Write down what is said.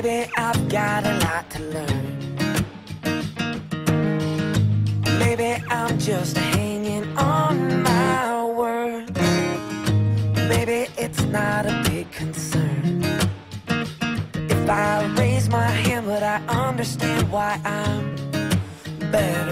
Maybe I've got a lot to learn. Maybe I'm just hanging on my word. Maybe it's not a big concern. If I raise my hand, would I understand why I'm better.